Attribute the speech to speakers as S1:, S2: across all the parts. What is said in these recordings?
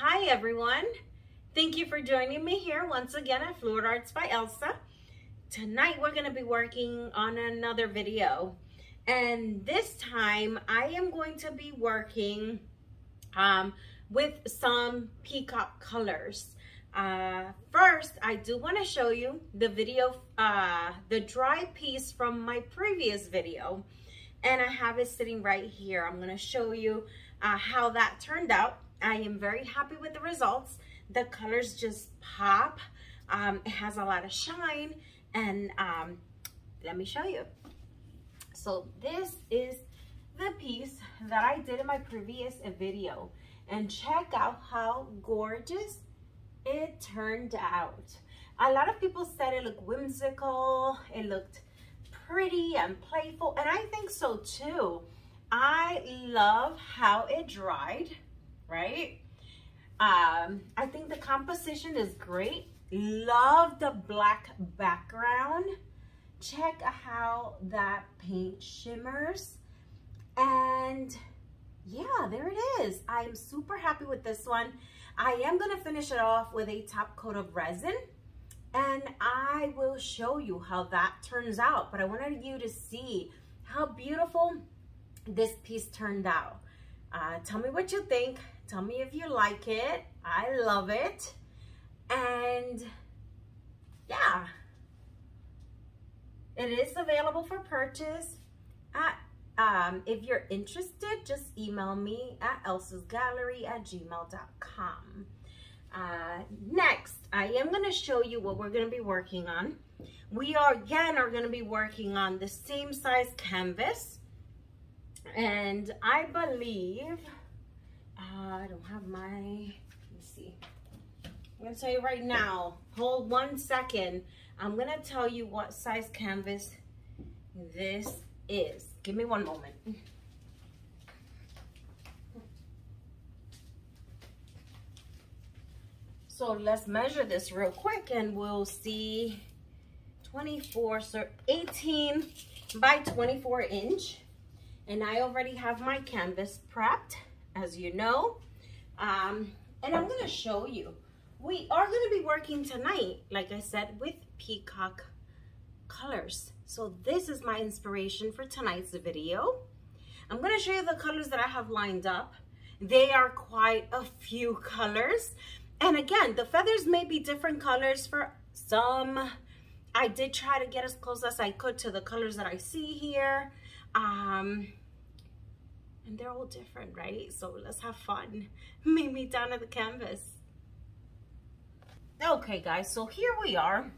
S1: Hi everyone. Thank you for joining me here once again at Fluid Arts by Elsa. Tonight we're going to be working on another video and this time I am going to be working um, with some peacock colors. Uh, first, I do want to show you the video, uh, the dry piece from my previous video and I have it sitting right here. I'm going to show you uh, how that turned out. I am very happy with the results. The colors just pop. Um, it has a lot of shine and um, let me show you. So this is the piece that I did in my previous video and check out how gorgeous it turned out. A lot of people said it looked whimsical, it looked pretty and playful and I think so too. I love how it dried right? Um, I think the composition is great. Love the black background. Check how that paint shimmers. And yeah, there it is. I am super happy with this one. I am gonna finish it off with a top coat of resin and I will show you how that turns out. But I wanted you to see how beautiful this piece turned out. Uh, tell me what you think. Tell me if you like it. I love it. And yeah, it is available for purchase. At, um, if you're interested, just email me at elsasgallery at gmail.com. Uh, next, I am going to show you what we're going to be working on. We are, again, are going to be working on the same size canvas. And I believe uh, I don't have my, let me see. I'm gonna tell you right now, hold one second. I'm gonna tell you what size canvas this is. Give me one moment. So let's measure this real quick and we'll see 24, so 18 by 24 inch. And I already have my canvas prepped as you know. Um, and I'm gonna show you. We are gonna be working tonight, like I said, with peacock colors. So this is my inspiration for tonight's video. I'm gonna show you the colors that I have lined up. They are quite a few colors. And again, the feathers may be different colors for some. I did try to get as close as I could to the colors that I see here. Um, and they're all different, right? So let's have fun. Meet me down at the canvas. Okay, guys, so here we are.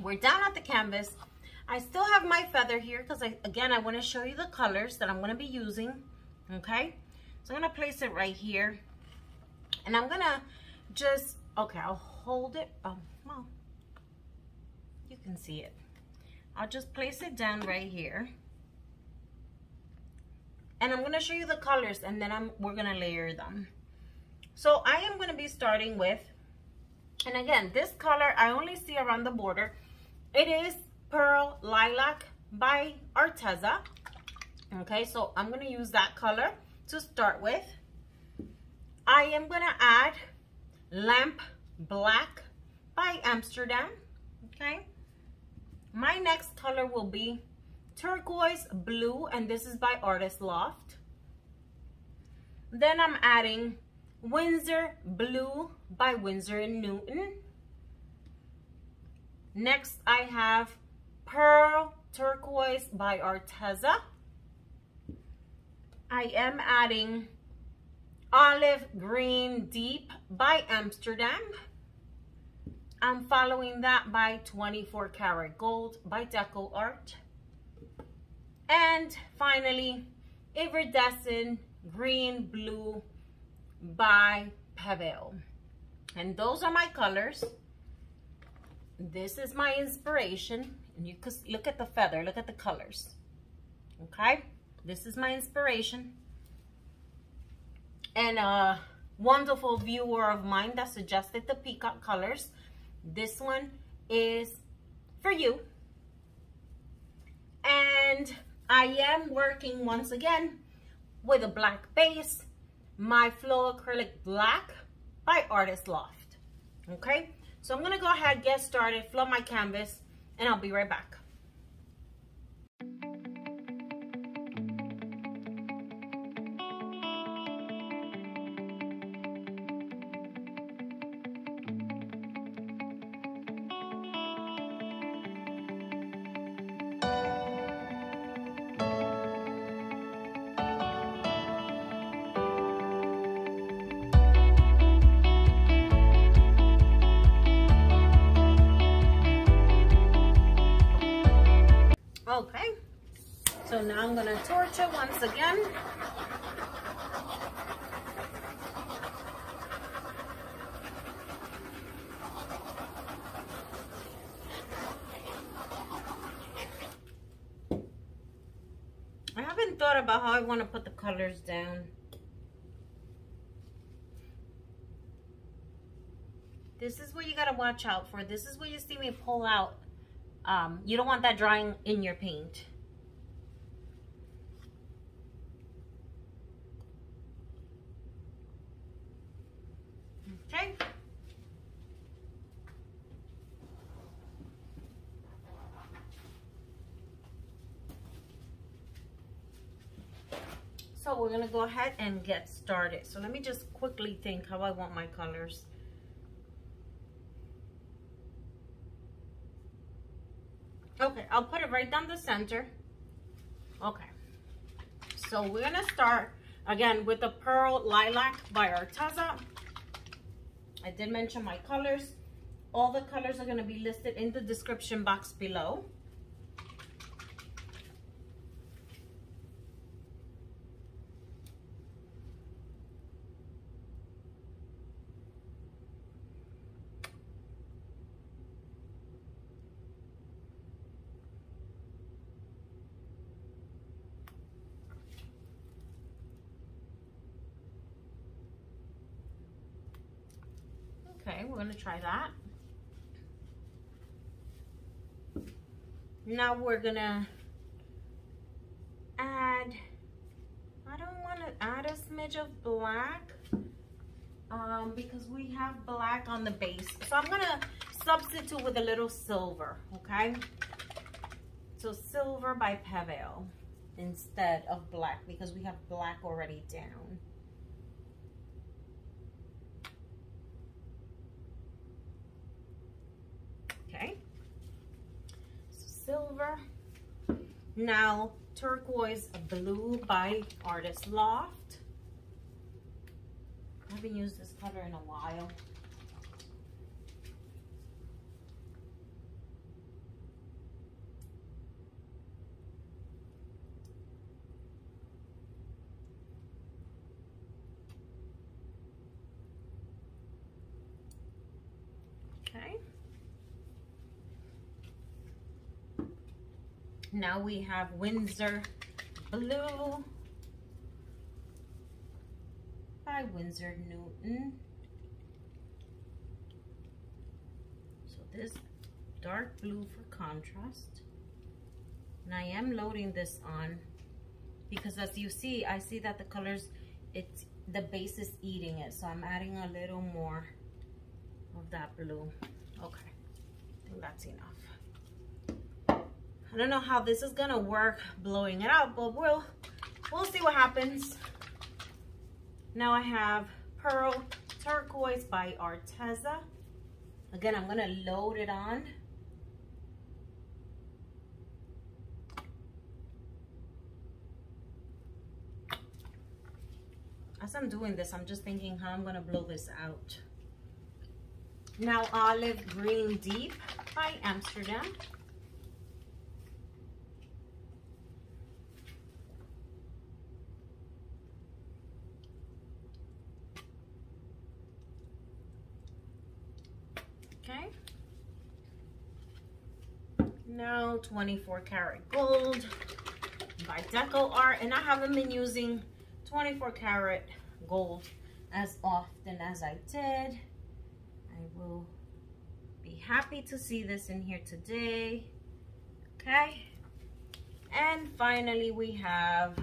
S1: We're down at the canvas. I still have my feather here because, I, again, I want to show you the colors that I'm going to be using, okay? So I'm going to place it right here. And I'm going to just, okay, I'll hold it. Oh, well, you can see it. I'll just place it down right here and I'm gonna show you the colors and then I'm we're gonna layer them. So I am gonna be starting with, and again, this color I only see around the border. It is Pearl Lilac by Arteza. Okay, so I'm gonna use that color to start with. I am gonna add Lamp Black by Amsterdam, okay? My next color will be turquoise blue and this is by Artist Loft. Then I'm adding Winsor Blue by Winsor & Newton. Next I have Pearl Turquoise by Arteza. I am adding Olive Green Deep by Amsterdam. I'm following that by 24 Karat Gold by Deco Art. And finally, Iridescent Green Blue by Pebeo. And those are my colors. This is my inspiration. And you can look at the feather, look at the colors. Okay? This is my inspiration. And a wonderful viewer of mine that suggested the peacock colors. This one is for you. And I am working once again with a black base, my Flow Acrylic Black by Artist Loft. Okay, so I'm gonna go ahead, get started, flood my canvas, and I'll be right back. So now I'm gonna torch it once again. I haven't thought about how I want to put the colors down. This is what you gotta watch out for. This is what you see me pull out um, you don't want that drying in your paint. Okay. So we're gonna go ahead and get started. So let me just quickly think how I want my colors. Okay, I'll put it right down the center. Okay. So we're gonna start again with the Pearl Lilac by Arteza. I did mention my colors. All the colors are gonna be listed in the description box below. Okay, we're gonna try that. Now we're gonna add, I don't wanna add a smidge of black um, because we have black on the base. So I'm gonna substitute with a little silver, okay? So silver by Pebeo instead of black because we have black already down. Okay. So Now turquoise blue by Artist Loft. I haven't used this color in a while. Okay. Now we have Winsor Blue by Winsor Newton. So this dark blue for contrast. And I am loading this on because as you see, I see that the colors, it's the base is eating it. So I'm adding a little more of that blue. Okay, I think that's enough. I don't know how this is gonna work blowing it out, but we'll we'll see what happens. Now I have Pearl Turquoise by Arteza. Again, I'm gonna load it on. As I'm doing this, I'm just thinking how I'm gonna blow this out. Now Olive Green Deep by Amsterdam. Okay. Now 24 karat gold by Deco Art. And I haven't been using 24 karat gold as often as I did. I will be happy to see this in here today. Okay. And finally we have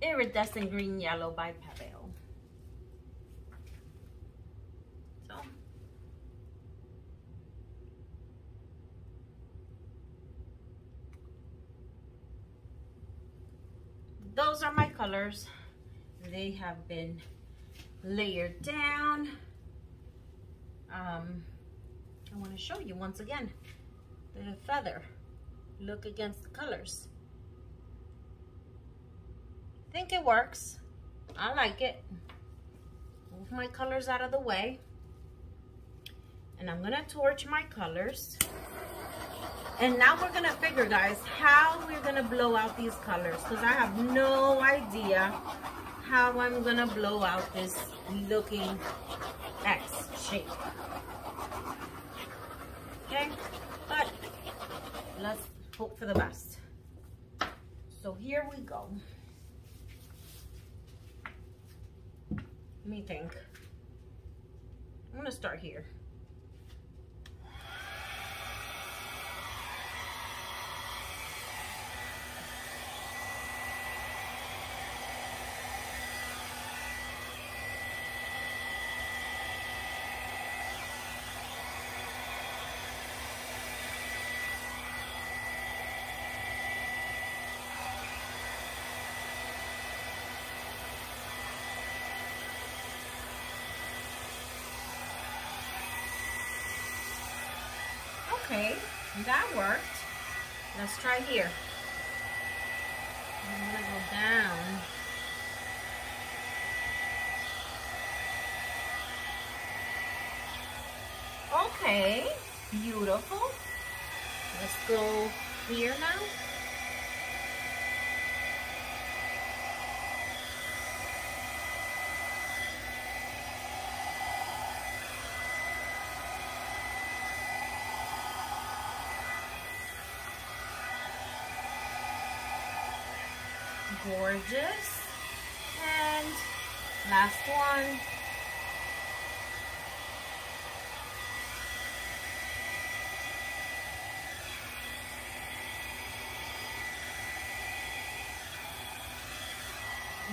S1: Iridescent Green Yellow by Pebeo. So. Those are my colors. They have been layered down. Um, I want to show you once again the feather. Look against the colors. think it works. I like it. Move my colors out of the way. And I'm gonna torch my colors. And now we're gonna figure, guys, how we're gonna blow out these colors because I have no idea how I'm gonna blow out this looking X shape. Okay, but let's hope for the best. So here we go. Let me think. I'm gonna start here. Okay, that worked. Let's try here. I'm gonna go down. Okay, beautiful. Let's go here now. Gorgeous. And last one.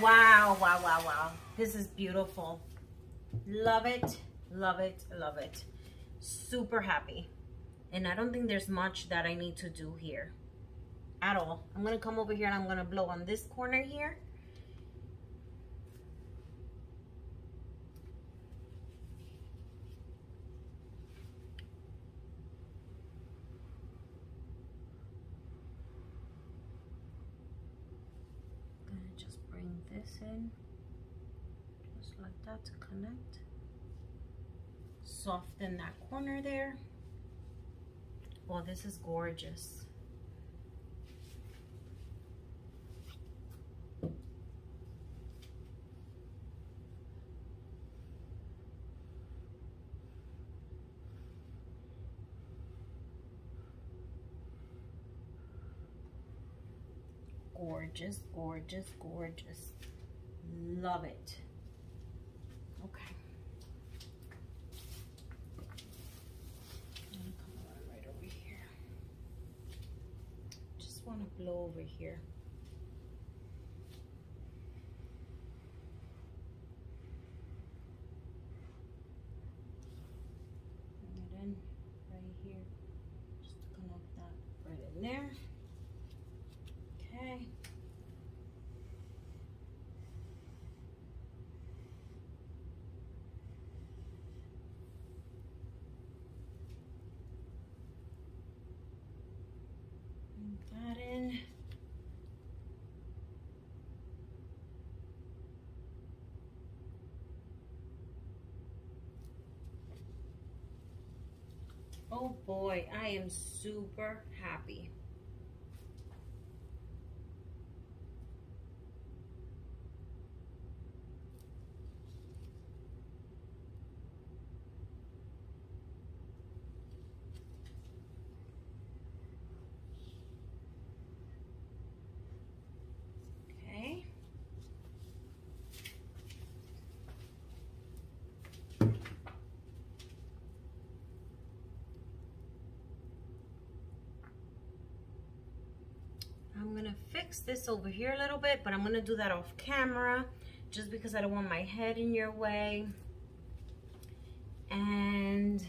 S1: Wow, wow, wow, wow. This is beautiful. Love it, love it, love it. Super happy. And I don't think there's much that I need to do here at all. I'm gonna come over here and I'm gonna blow on this corner here. I'm gonna just bring this in, just like that to connect. Soften that corner there. Oh, this is gorgeous. Gorgeous, gorgeous, gorgeous. Love it. Okay. right over here. Just want to blow over here. Bring it in right here. Just connect that right in there. Okay. that in. Oh boy, I am super happy. Fix this over here a little bit, but I'm gonna do that off camera just because I don't want my head in your way. And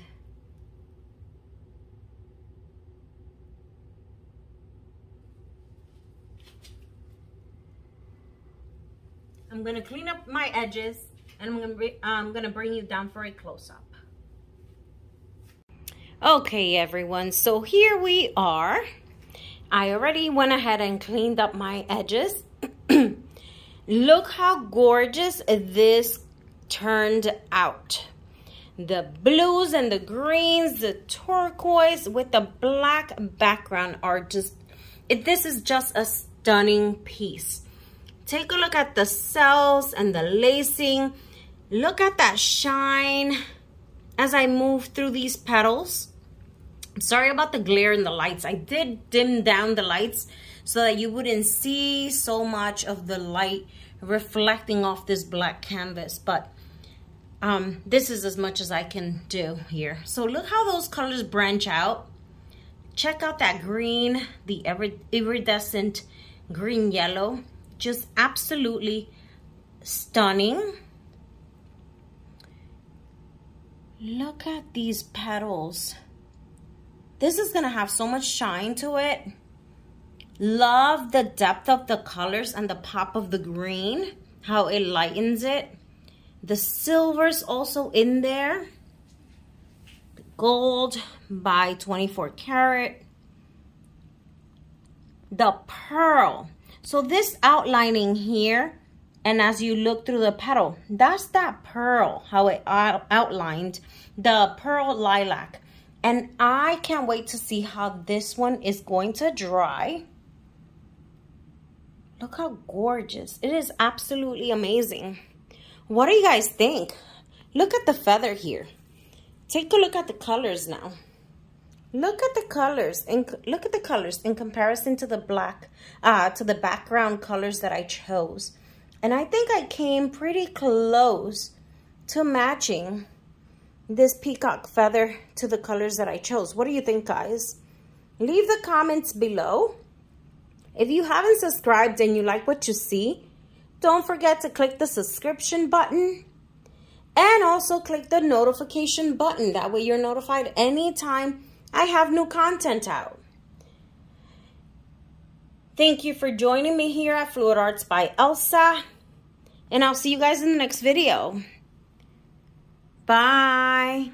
S1: I'm gonna clean up my edges and I'm gonna, I'm gonna bring you down for a close-up. Okay, everyone, so here we are. I already went ahead and cleaned up my edges. Look how gorgeous this turned out. The blues and the greens, the turquoise with the black background are just, this is just a stunning piece. Take a look at the cells and the lacing. Look at that shine as I move through these petals. Sorry about the glare in the lights. I did dim down the lights so that you wouldn't see so much of the light reflecting off this black canvas. But um, this is as much as I can do here. So look how those colors branch out. Check out that green, the iridescent green yellow just absolutely stunning. Look at these petals. This is gonna have so much shine to it. Love the depth of the colors and the pop of the green, how it lightens it. The silver's also in there. Gold by 24 karat. The pearl. So this outlining here, and as you look through the petal, that's that pearl, how it outlined, the pearl lilac. And I can't wait to see how this one is going to dry. Look how gorgeous. It is absolutely amazing. What do you guys think? Look at the feather here. Take a look at the colors now. Look at the colors and look at the colors in comparison to the black, uh, to the background colors that I chose. And I think I came pretty close to matching this peacock feather to the colors that I chose. What do you think, guys? Leave the comments below. If you haven't subscribed and you like what you see, don't forget to click the subscription button and also click the notification button. That way you're notified anytime I have new content out. Thank you for joining me here at Fluid Arts by Elsa. And I'll see you guys in the next video. Bye.